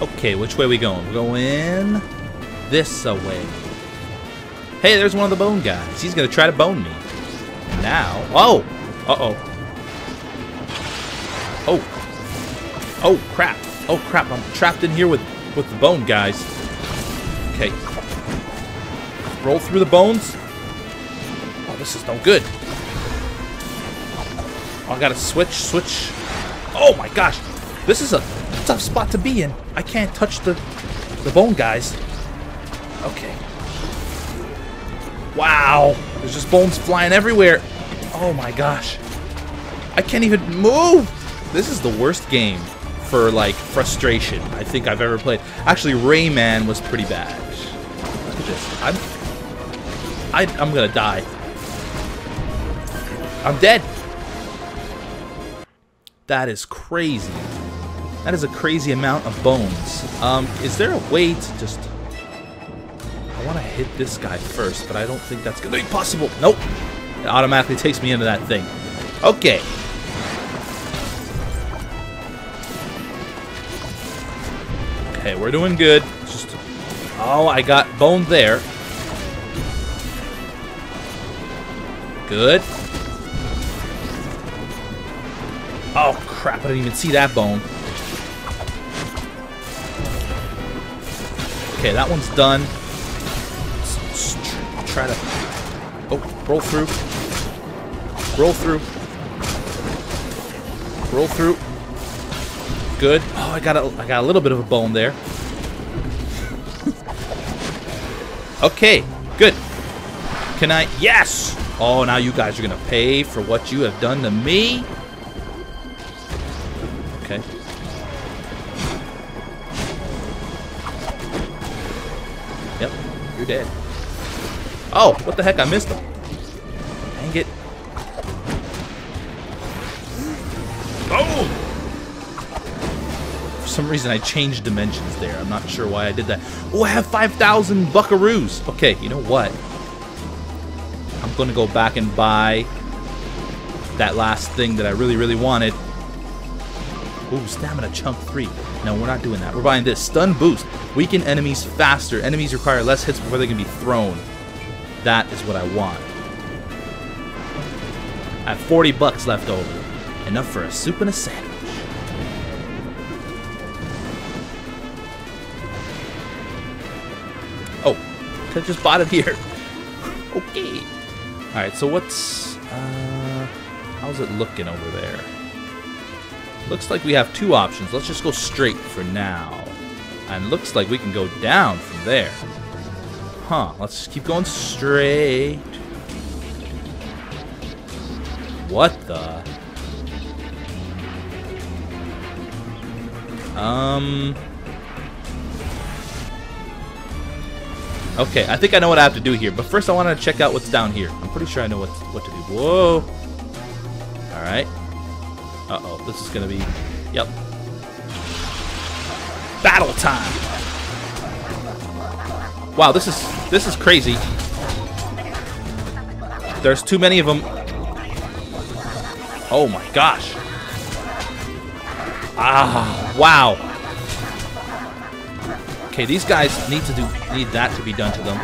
Okay, which way we going? We're going this way. Hey, there's one of the bone guys. He's gonna try to bone me. Now, oh, uh oh, oh, oh crap, oh crap! I'm trapped in here with with the bone guys. Okay, roll through the bones. Oh, this is no good. Oh, I gotta switch, switch. Oh my gosh, this is a tough spot to be in. I can't touch the the bone guys. Okay. Wow, there's just bones flying everywhere. Oh my gosh, I can't even move. This is the worst game for like frustration I think I've ever played. Actually, Rayman was pretty bad. Look at this. I'm I, I'm gonna die. I'm dead. That is crazy. That is a crazy amount of bones. Um, is there a way to just... I want to hit this guy first, but I don't think that's going to be possible. Nope. It automatically takes me into that thing. Okay. Okay, we're doing good. Just... Oh, I got bone there. Good. Oh, crap. I didn't even see that bone. Okay, that one's done. Let's try to... Oh, roll through. Roll through. Roll through. Good. Oh, I got a, I got a little bit of a bone there. okay, good. Can I... Yes! Oh, now you guys are going to pay for what you have done to me? Okay. Yep, you're dead. Oh, what the heck? I missed him. Dang it. Oh! For some reason, I changed dimensions there. I'm not sure why I did that. Oh, I have 5,000 buckaroos. Okay, you know what? I'm going to go back and buy that last thing that I really, really wanted. Ooh, stamina chunk 3. No, we're not doing that. We're buying this. Stun boost. Weaken enemies faster. Enemies require less hits before they can be thrown. That is what I want. I have 40 bucks left over. Enough for a soup and a sandwich. Oh, I just bought it here. okay. Alright, so what's... Uh, how's it looking over there? Looks like we have two options. Let's just go straight for now. And looks like we can go down from there. Huh, let's just keep going straight. What the? Um... Okay, I think I know what I have to do here, but first I want to check out what's down here. I'm pretty sure I know what, what to do. Whoa! Alright. Uh-oh, this is gonna be... Yep. Battle time! Wow, this is... This is crazy. There's too many of them. Oh my gosh. Ah, wow. Okay, these guys need to do need that to be done to them.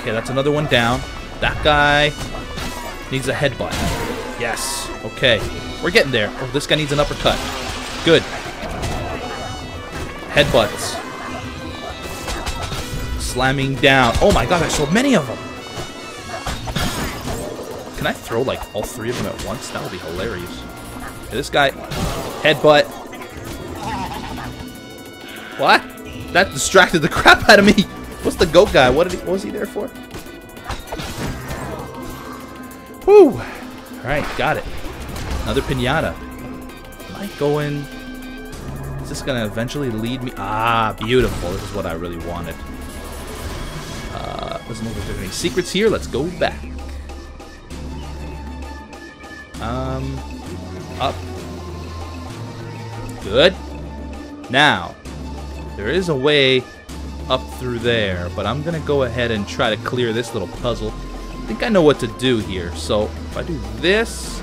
Okay, that's another one down. That guy needs a headbutt. Yes. Okay. We're getting there. Oh, this guy needs an uppercut. Good. Headbutts. Slamming down. Oh my god, there's so many of them. Can I throw like all three of them at once? That would be hilarious. Okay, this guy. Headbutt. What? That distracted the crap out of me. What's the goat guy? What, did he, what was he there for? Whew. Alright, got it. Another pinata. Am I going... Is this going to eventually lead me... Ah, beautiful. This is what I really wanted. Uh, doesn't look like there's any secrets here. Let's go back. Um, up. Good. Now, there is a way up through there, but I'm going to go ahead and try to clear this little puzzle. I think I know what to do here. So if I do this,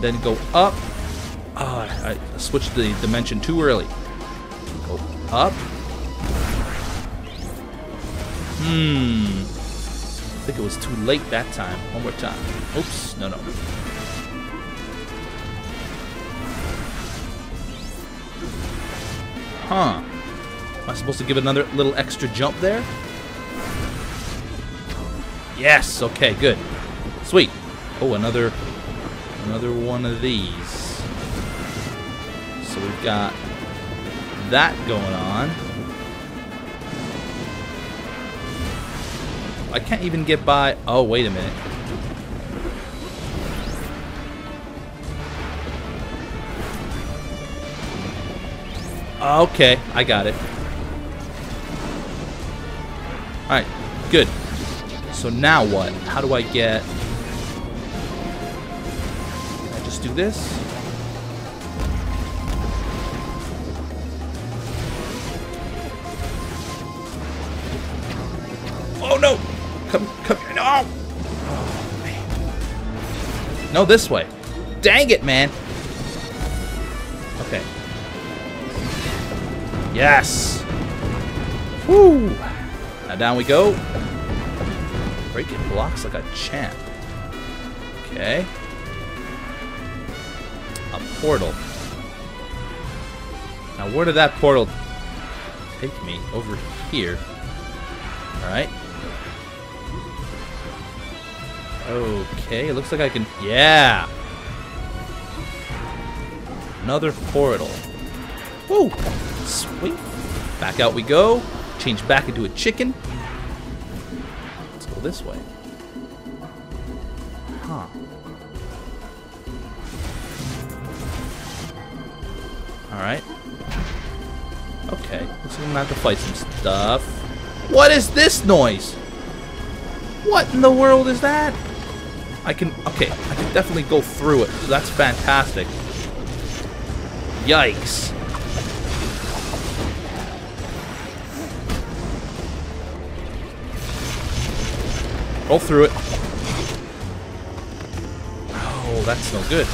then go up, Oh, I, I switched the dimension too early. Go up. Hmm. I think it was too late that time. One more time. Oops. No, no. Huh. Am I supposed to give another little extra jump there? Yes. Okay, good. Sweet. Oh, another another one of these. So we've got that going on. I can't even get by. Oh, wait a minute. Okay, I got it. Alright, good. So now what? How do I get... Can I just do this? Oh no! Come, come, no! Oh. No, this way. Dang it, man! Okay. Yes! Woo! Now down we go. Breaking blocks like a champ. Okay. A portal. Now where did that portal take me? Over here. Alright. Okay, it looks like I can... Yeah! Another portal. Woo! Sweet. Back out we go. Change back into a chicken. Let's this way. Huh. Alright. Okay. Looks like I'm gonna have to fight some stuff. What is this noise? What in the world is that? I can, okay, I can definitely go through it. That's fantastic. Yikes. Roll through it. Oh, that's no good.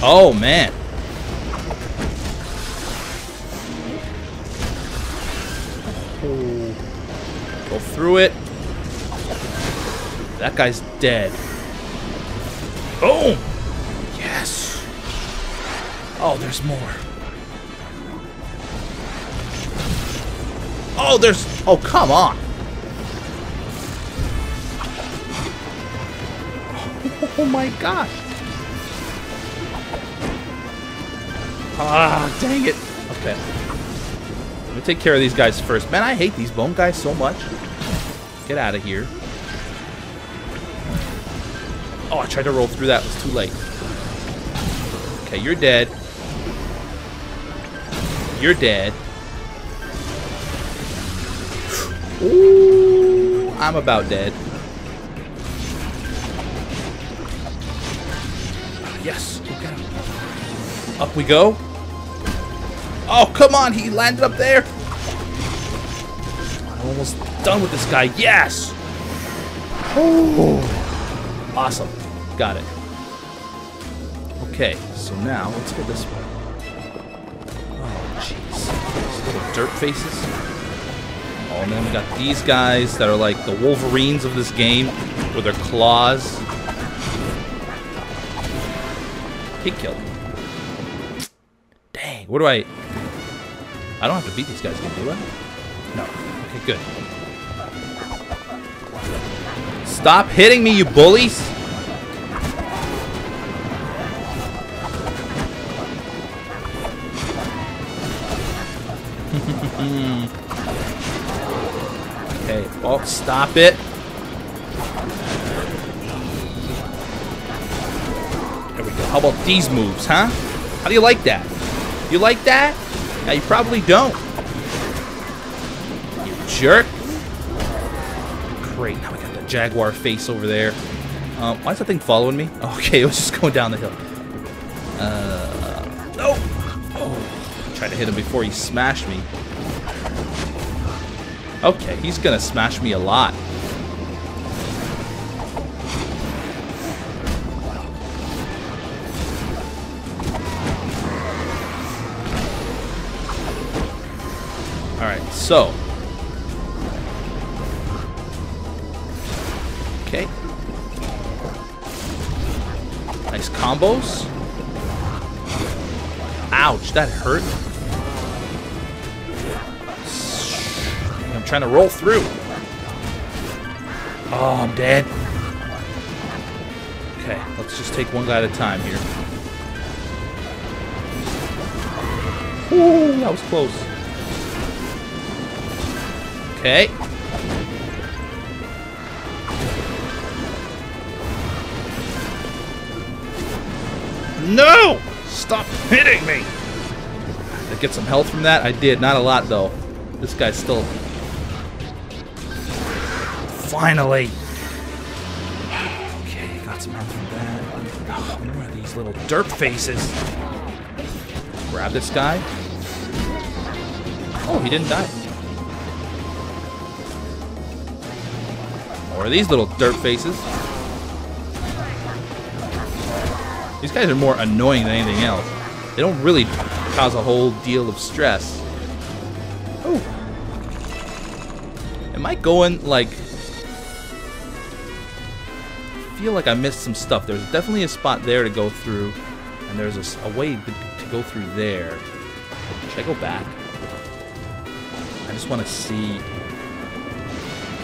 Oh, man. Go through it. That guy's dead. Boom! Yes! Oh, there's more. Oh, there's... Oh, come on! Oh my gosh! Ah, dang it! Okay. Let me take care of these guys first. Man, I hate these bone guys so much. Get out of here. Oh, I tried to roll through that. It was too late. Okay, you're dead. You're dead. Ooh, I'm about dead. Yes, Up we go. Oh, come on, he landed up there. I'm almost done with this guy. Yes. Oh, awesome. Got it. Okay, so now let's go this way. Oh, jeez. Little dirt faces. Oh, and then we got these guys that are like the Wolverines of this game with their claws. He killed. Dang, what do I... I don't have to beat these guys again, do I? No. Okay, good. Stop hitting me, you bullies! okay, oh, stop it. We go. How about these moves, huh? How do you like that? You like that? Now you probably don't. You jerk. Great. Now we got the jaguar face over there. Um, why is that thing following me? Okay, it was just going down the hill. Uh, no. Oh, tried to hit him before he smashed me. Okay, he's gonna smash me a lot. So. Okay. Nice combos. Ouch, that hurt. I'm trying to roll through. Oh, I'm dead. Okay, let's just take one guy at a time here. Ooh, that was close. Okay. No! Stop hitting me! Did I get some health from that? I did. Not a lot, though. This guy's still... Finally! Okay, got some health from that. Oh, more of these little derp faces. Grab this guy. Oh, he didn't die. Of these little dirt faces. These guys are more annoying than anything else. They don't really cause a whole deal of stress. Oh. Am I going, like... I feel like I missed some stuff. There's definitely a spot there to go through. And there's a, a way to go through there. Should I go back? I just want to see...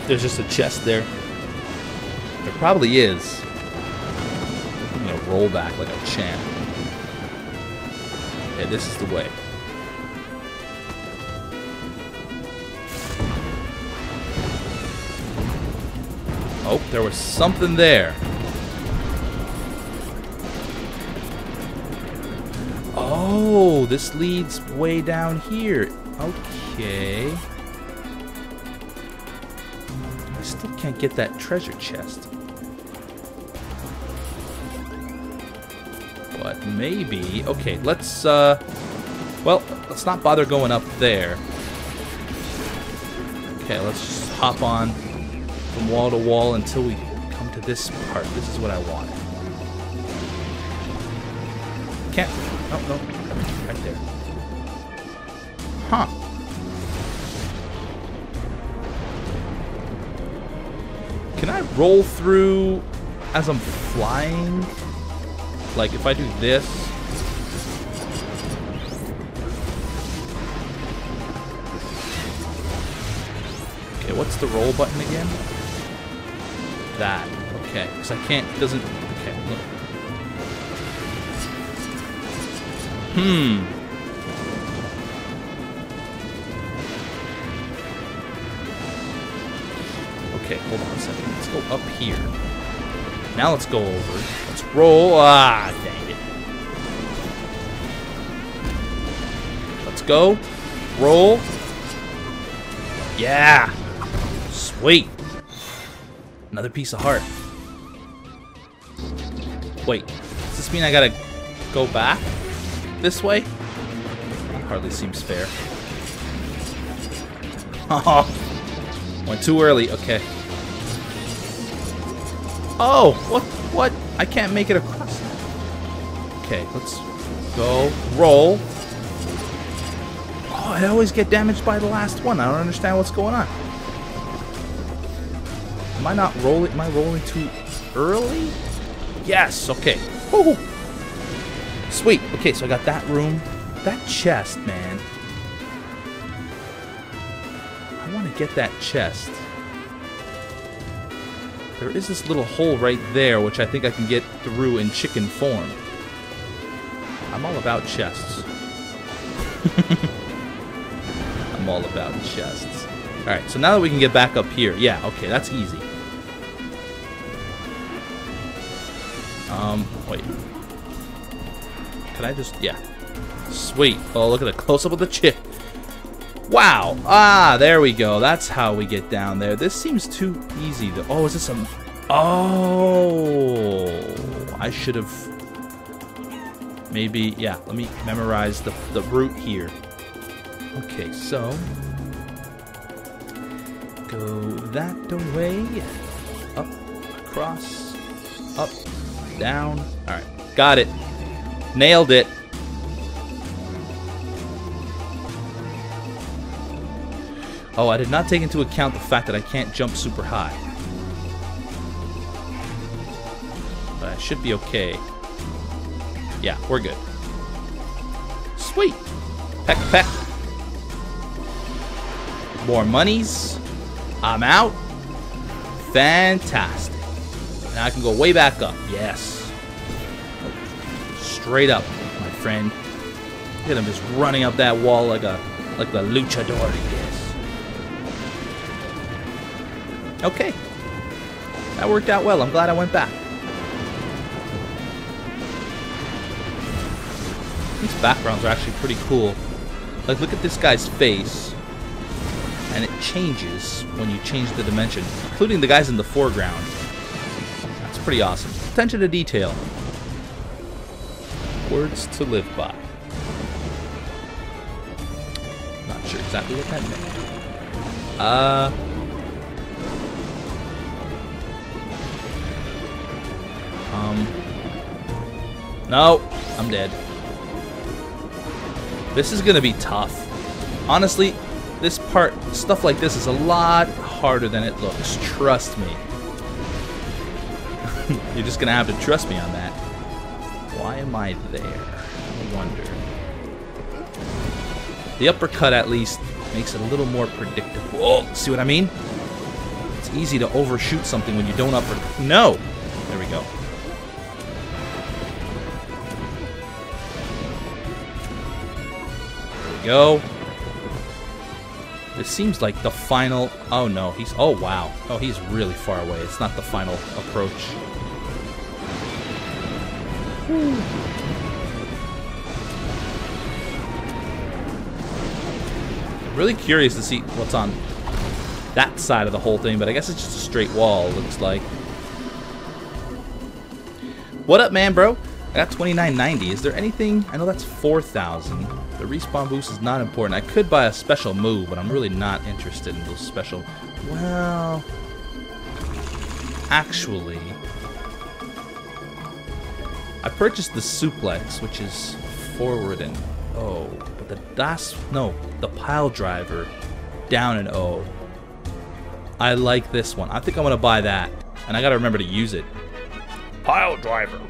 There's just a chest there. There probably is. I'm gonna roll back like a champ. Okay, this is the way. Oh, there was something there. Oh, this leads way down here. Okay. I still can't get that treasure chest. But maybe... Okay, let's, uh... Well, let's not bother going up there. Okay, let's just hop on from wall to wall until we come to this part. This is what I want. Can't... Oh, no. Right there. Huh. I roll through as I'm flying? Like, if I do this... Okay, what's the roll button again? That. Okay, because I can't... Doesn't... Okay. Hmm. Here. Now let's go over. Let's roll. Ah, dang it. Let's go. Roll. Yeah. Sweet. Another piece of heart. Wait. Does this mean I gotta go back this way? Hardly seems fair. Oh. Went too early. Okay. Oh, what? What? I can't make it across. Okay, let's go. Roll. Oh, I always get damaged by the last one. I don't understand what's going on. Am I not rolling? Am I rolling too early? Yes. Okay. Woo. Sweet. Okay, so I got that room. That chest, man. I want to get that chest. There is this little hole right there, which I think I can get through in chicken form. I'm all about chests. I'm all about chests. Alright, so now that we can get back up here. Yeah, okay, that's easy. Um, wait. Can I just... Yeah. Sweet. Oh, look at the close-up of the chick. Wow. Ah, there we go. That's how we get down there. This seems too easy. To, oh, is this a... Oh. I should have... Maybe... Yeah, let me memorize the, the route here. Okay, so... Go that way. Up, across, up, down. Alright, got it. Nailed it. Oh, I did not take into account the fact that I can't jump super high. But I should be okay. Yeah, we're good. Sweet. Peck, peck. More monies. I'm out. Fantastic. Now I can go way back up. Yes. Straight up, my friend. Look at him just running up that wall like a like the luchador Okay. That worked out well. I'm glad I went back. These backgrounds are actually pretty cool. Like, look at this guy's face. And it changes when you change the dimension, including the guys in the foreground. That's pretty awesome. Attention to detail. Words to live by. Not sure exactly what that meant. Uh... Um... No, I'm dead. This is gonna be tough. Honestly, this part, stuff like this is a lot harder than it looks. Trust me. You're just gonna have to trust me on that. Why am I there? I wonder. The uppercut, at least, makes it a little more predictable. Oh, see what I mean? It's easy to overshoot something when you don't uppercut. No! There we go. Go. This seems like the final... Oh, no. He's... Oh, wow. Oh, he's really far away. It's not the final approach. Really curious to see what's on that side of the whole thing, but I guess it's just a straight wall, looks like. What up, man, bro? I got 2990. Is there anything? I know that's 4,000. The respawn boost is not important. I could buy a special move, but I'm really not interested in those special... Well... Actually... I purchased the suplex, which is forward and O. But the DAS... No, the pile driver down and O. I like this one. I think I'm going to buy that. And I got to remember to use it. Pile driver.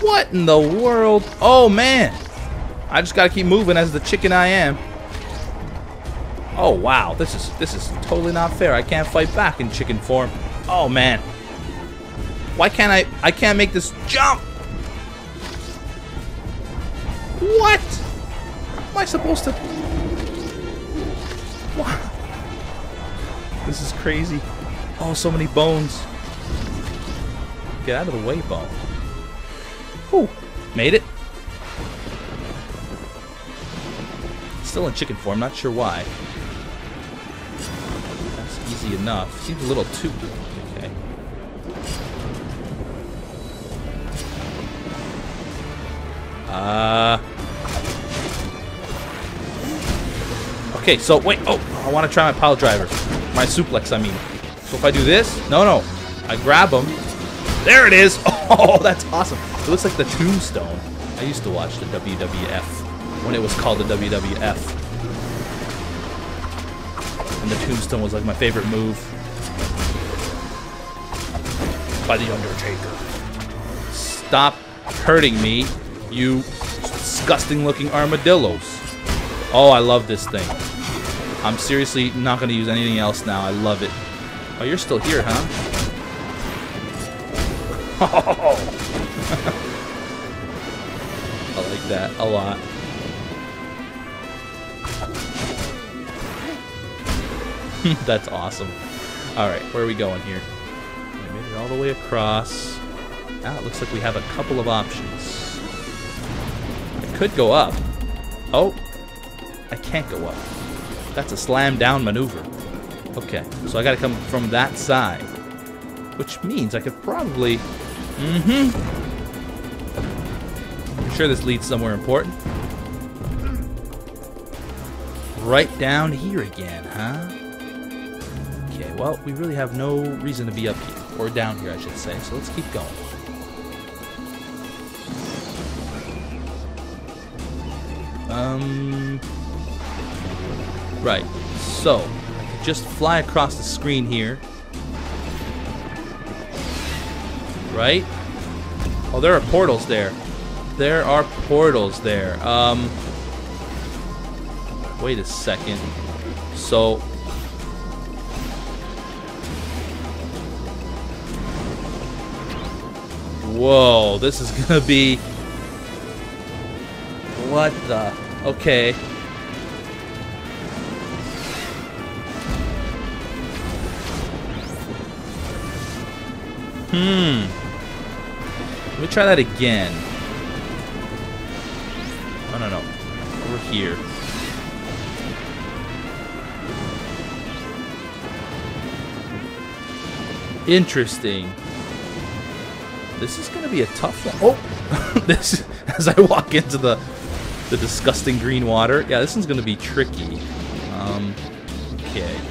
What in the world? Oh, man. I just gotta keep moving as the chicken I am. Oh, wow. This is this is totally not fair. I can't fight back in chicken form. Oh, man. Why can't I... I can't make this jump? What? Am I supposed to... What? This is crazy. Oh, so many bones. Get out of the way, Bone. Whew. Made it. Still in chicken form, not sure why. That's easy enough. Seems a little too... Okay. Uh... Okay, so wait. Oh, I want to try my pile driver. My suplex, I mean. So if I do this... No, no. I grab him, there it is! Oh, that's awesome. It looks like the tombstone. I used to watch the WWF when it was called the WWF. And the tombstone was like my favorite move. By The Undertaker. Stop hurting me, you disgusting looking armadillos. Oh, I love this thing. I'm seriously not going to use anything else now. I love it. Oh, you're still here, huh? Oh. I like that a lot. That's awesome. Alright, where are we going here? We made it all the way across. Now it looks like we have a couple of options. I could go up. Oh, I can't go up. That's a slam down maneuver. Okay, so I gotta come from that side. Which means I could probably Mm-hmm. Sure this leads somewhere important. Right down here again, huh? Okay, well, we really have no reason to be up here. Or down here, I should say. So let's keep going. Um. Right. So, just fly across the screen here. Right? Oh, there are portals there. There are portals there. Um. Wait a second. So. Whoa, this is gonna be. What the? Okay. Hmm. Let me try that again. Don't know. Over here. Interesting. This is going to be a tough one. Oh! this as I walk into the the disgusting green water. Yeah, this one's going to be tricky. Um, okay.